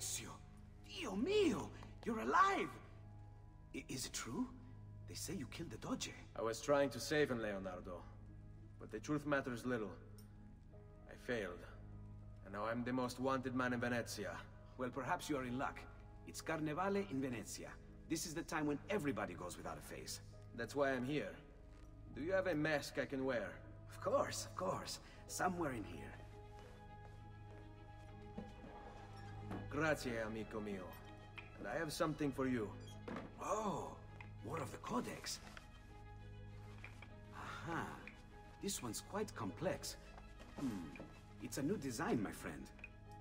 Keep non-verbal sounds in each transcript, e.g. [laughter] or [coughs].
Ezio! Dio mio! You're alive! I is it true? They say you killed the Doge. I was trying to save him, Leonardo. But the truth matters little. I failed. And now I'm the most wanted man in Venezia. Well, perhaps you are in luck. It's Carnevale in Venezia. This is the time when everybody goes without a face. That's why I'm here. Do you have a mask I can wear? Of course, of course. Somewhere in here. Grazie, amico mio. And I have something for you. Oh, more of the Codex. Aha. This one's quite complex. Hmm. It's a new design, my friend.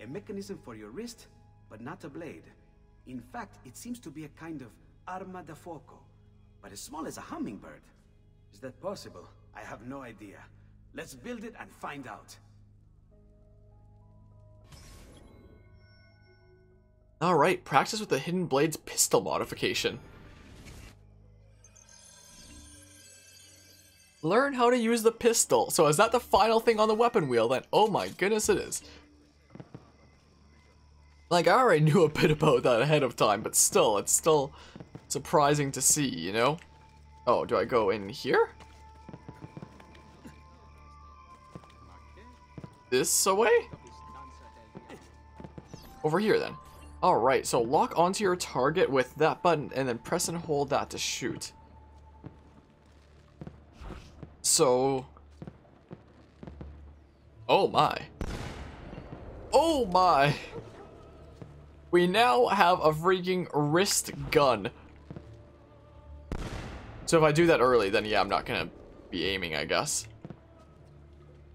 A mechanism for your wrist, but not a blade. In fact, it seems to be a kind of arma da fuoco, but as small as a hummingbird. Is that possible? I have no idea. Let's build it and find out. Alright, practice with the Hidden Blades pistol modification. Learn how to use the pistol. So is that the final thing on the weapon wheel then? Oh my goodness it is. Like, I already [laughs] knew a bit about that ahead of time, but still, it's still surprising to see, you know? Oh, do I go in here? This away? Over here, then. Alright, so lock onto your target with that button, and then press and hold that to shoot. So... Oh my. Oh my! We now have a freaking wrist gun. So if I do that early, then yeah, I'm not gonna be aiming, I guess.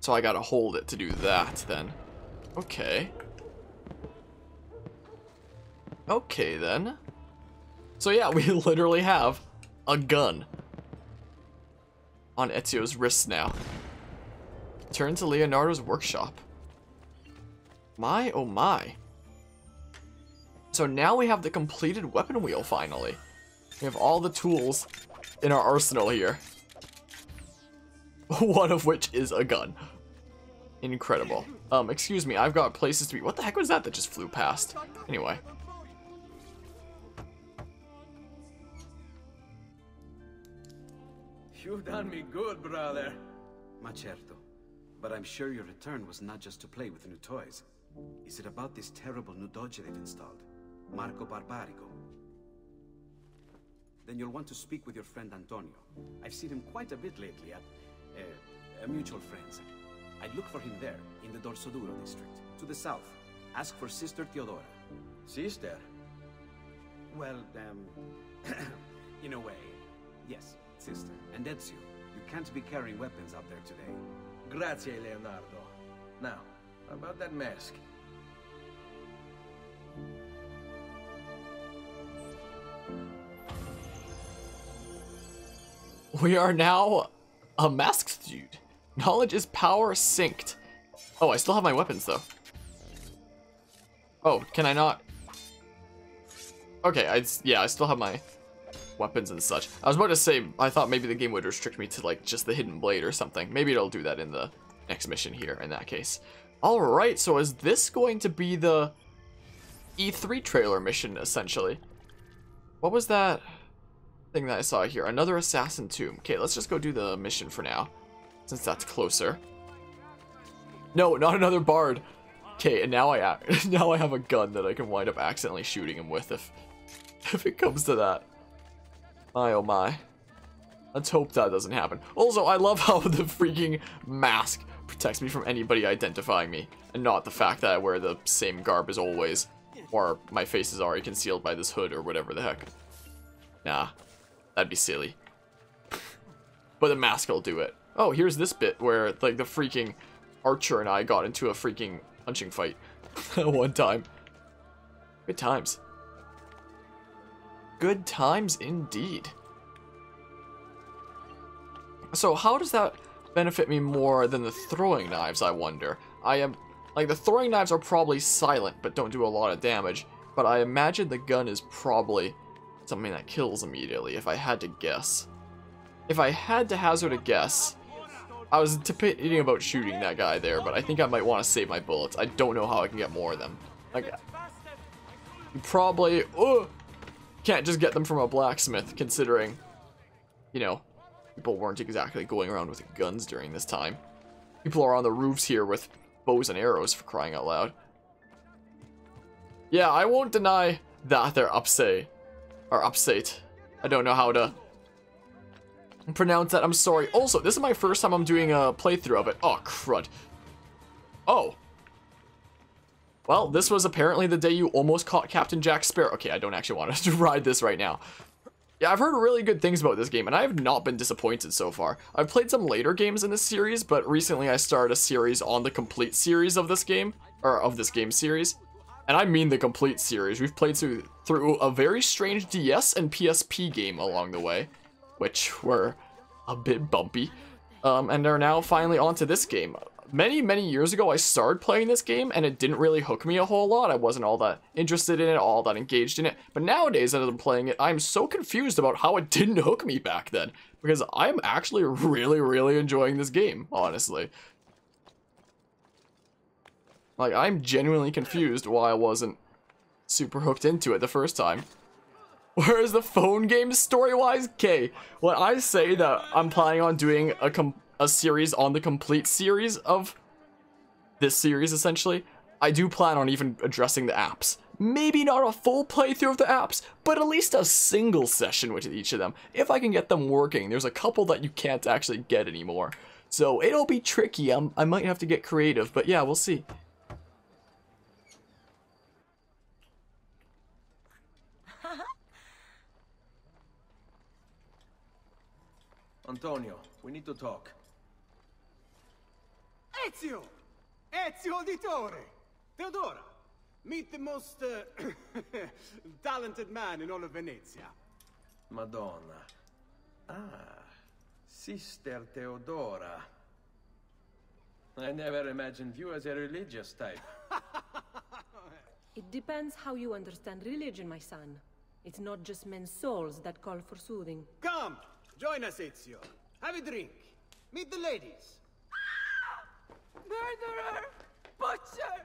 So I gotta hold it to do that, then. Okay. Okay, then. So yeah, [laughs] we literally have a gun on Ezio's wrist now. Turn to Leonardo's workshop. My, oh my. So now we have the completed weapon wheel, finally. We have all the tools in our arsenal here. [laughs] One of which is a gun. Incredible. Um, excuse me, I've got places to be- What the heck was that that just flew past? Anyway. You've done me good, brother. Ma certo. But I'm sure your return was not just to play with new toys. Is it about this terrible new Doge they've installed? Marco Barbarigo? Then you'll want to speak with your friend Antonio. I've seen him quite a bit lately at... Uh, a mutual friend's. I'd look for him there, in the Dorsoduro district. To the south. Ask for Sister Teodora. Sister? Well, um... [coughs] in a way. Yes, sister. And Ezio, you You can't be carrying weapons out there today. Grazie, Leonardo. Now, about that mask. We are now a masked dude. Knowledge is power synced. Oh, I still have my weapons though. Oh, can I not? Okay, I yeah, I still have my weapons and such. I was about to say, I thought maybe the game would restrict me to like just the hidden blade or something. Maybe it'll do that in the next mission here in that case. Alright, so is this going to be the E3 trailer mission essentially? What was that thing that I saw here? Another assassin tomb. Okay, let's just go do the mission for now since that's closer. No, not another bard. Okay, and now I [laughs] now I have a gun that I can wind up accidentally shooting him with if [laughs] if it comes to that. My oh my. Let's hope that doesn't happen. Also, I love how [laughs] the freaking mask protects me from anybody identifying me, and not the fact that I wear the same garb as always, or my face is already concealed by this hood or whatever the heck. Nah, that'd be silly. [laughs] but the mask will do it. Oh, here's this bit where, like, the freaking Archer and I got into a freaking punching fight [laughs] one time. Good times. Good times indeed. So how does that benefit me more than the throwing knives, I wonder? I am... Like, the throwing knives are probably silent, but don't do a lot of damage. But I imagine the gun is probably something that kills immediately, if I had to guess. If I had to hazard a guess, I was debating about shooting that guy there, but I think I might want to save my bullets. I don't know how I can get more of them. Like, probably uh, can't just get them from a blacksmith, considering, you know, people weren't exactly going around with guns during this time. People are on the roofs here with bows and arrows for crying out loud. Yeah, I won't deny that they're upset. Or upset. I don't know how to pronounce that. I'm sorry. Also, this is my first time I'm doing a playthrough of it. Oh, crud. Oh. Well, this was apparently the day you almost caught Captain Jack Sparrow. Okay, I don't actually want to [laughs] ride this right now. Yeah, I've heard really good things about this game, and I have not been disappointed so far. I've played some later games in this series, but recently I started a series on the complete series of this game, or of this game series. And I mean the complete series. We've played through, through a very strange DS and PSP game along the way, which were a bit bumpy, um, and are now finally onto this game many, many years ago, I started playing this game and it didn't really hook me a whole lot. I wasn't all that interested in it, all that engaged in it. But nowadays, as I'm playing it, I'm so confused about how it [laughs] didn't hook me back then. Because I'm actually really, really enjoying this game, honestly. Like, I'm genuinely confused why I wasn't super hooked into it the first time. [laughs] Whereas the phone game story-wise, okay, when I say that I'm planning on doing a com a series on the complete series of this series, essentially, I do plan on even addressing the apps. Maybe not a full playthrough of the apps, but at least a single session with each of them, if I can get them working. There's a couple that you can't actually get anymore. So it'll be tricky, I'm, I might have to get creative, but yeah, we'll see. Antonio, we need to talk. Ezio! Ezio Auditore! Teodora, meet the most uh, [coughs] talented man in all of Venezia. Madonna. Ah, Sister Teodora. I never imagined you as a religious type. [laughs] It depends how you understand religion, my son. It's not just men's souls that call for soothing. Come, join us, Ezio. Have a drink. Meet the ladies. Murderer! Butcher!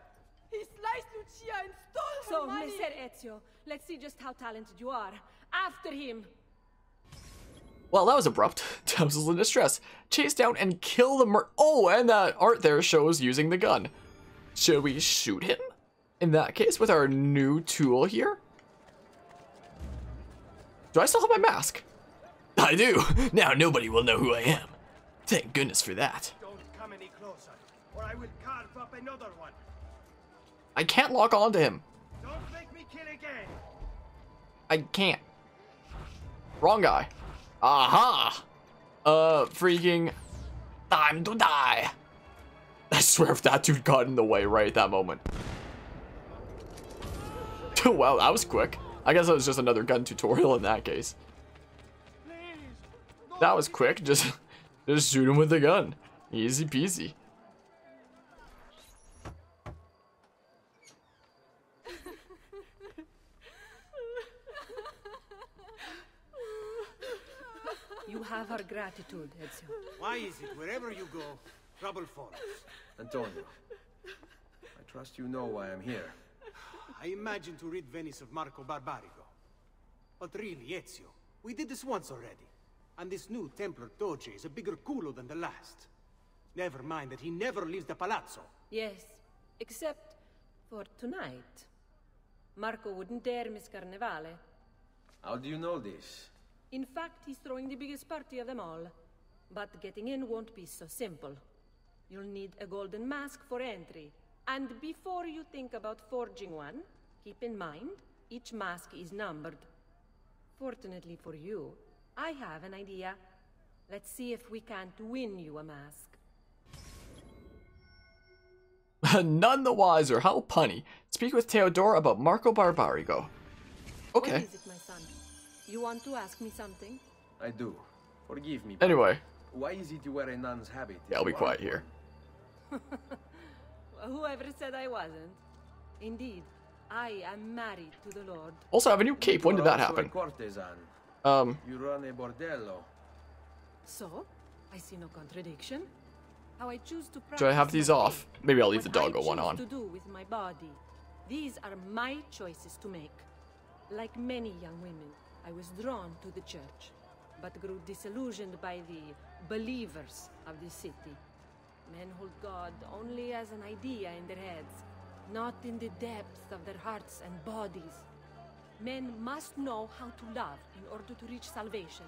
He sliced Lucia and stole So, her money! Messer Ezio, let's see just how talented you are. After him! Well, that was abrupt. [laughs] Damsels in distress. Chase down and kill the mur- Oh, and that art there shows using the gun. Should we shoot him? In that case, with our new tool here? Do I still have my mask? I do. [laughs] Now nobody will know who I am. Thank goodness for that. Or I will carve up another one. I can't lock on to him. Don't make me kill again. I can't. Wrong guy. Aha! Uh, freaking time to die. [laughs] I swear if that dude got in the way right at that moment. [laughs] wow, that was quick. I guess that was just another gun tutorial in that case. That was quick. Just, [laughs] just shoot him with the gun. Easy peasy. You have our gratitude, Ezio. Why is it wherever you go, trouble follows? Antonio, I trust you know why I'm here. [sighs] I imagine to rid Venice of Marco Barbarigo. But really, Ezio, we did this once already. And this new Templar Doge is a bigger culo than the last. Never mind that he never leaves the palazzo. Yes, except for tonight. Marco wouldn't dare miss Carnevale. How do you know this? In fact, he's throwing the biggest party of them all. But getting in won't be so simple. You'll need a golden mask for entry. And before you think about forging one, keep in mind, each mask is numbered. Fortunately for you, I have an idea. Let's see if we can't win you a mask. [laughs] None the wiser. How punny. Speak with Teodora about Marco Barbarigo. Okay. is it, my son? You want to ask me something? I do. Forgive me. Anyway, Why is it you wear a nun's habit? yeah, I'll be quiet here. [laughs] Whoever said I wasn't? Indeed, I am married to the Lord. Also, I have a new cape. When did that happen? courtesan. Um, You run a bordello. So, I see no contradiction. How I choose to practice. do I have practice these off? Maybe I'll leave the what I doggo one on. to do with my body. These are my choices to make. Like many young women, I was drawn to the church, but grew disillusioned by the believers of the city. Men hold God only as an idea in their heads, not in the depths of their hearts and bodies. Men must know how to love in order to reach salvation.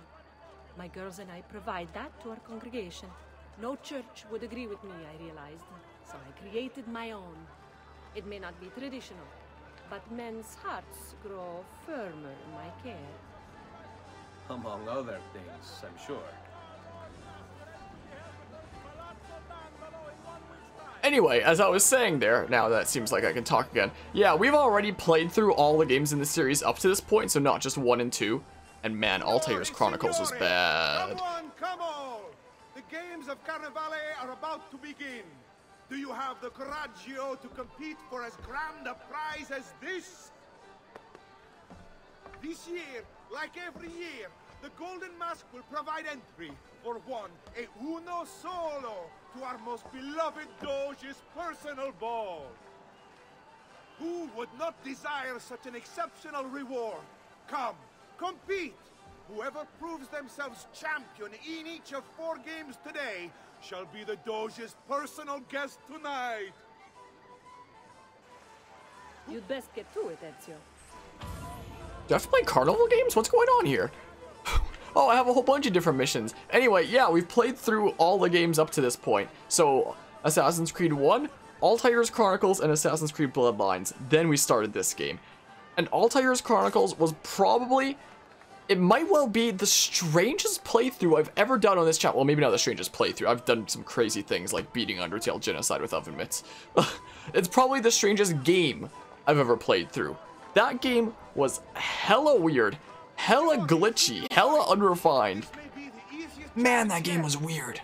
My girls and I provide that to our congregation. No church would agree with me, I realized, so I created my own. It may not be traditional, but men's hearts grow firmer in my care. Among other things, I'm sure. Anyway, as I was saying there, now that seems like I can talk again. Yeah, we've already played through all the games in the series up to this point, so not just 1 and 2. And man, Altair's Chronicles was bad. Come on, come on! The games of Carnevale are about to begin. Do you have the coraggio to compete for as grand a prize as this? This year, like every year, the Golden Mask will provide entry for one, a uno solo, to our most beloved Doge's personal ball. Who would not desire such an exceptional reward? Come, compete! Whoever proves themselves champion in each of four games today shall be the Doge's personal guest tonight. You'd best get to it, Ezio. Do I have to play carnival games? What's going on here? Oh, I have a whole bunch of different missions. Anyway, yeah, we've played through all the games up to this point. So, Assassin's Creed 1, Altair's Chronicles, and Assassin's Creed Bloodlines. Then we started this game. And Altair's Chronicles was probably it might well be the strangest playthrough I've ever done on this channel. Well, maybe not the strangest playthrough. I've done some crazy things like beating Undertale Genocide with oven mitts. [laughs] it's probably the strangest game I've ever played through. That game was hella weird, hella glitchy, hella unrefined. Man, that game was weird.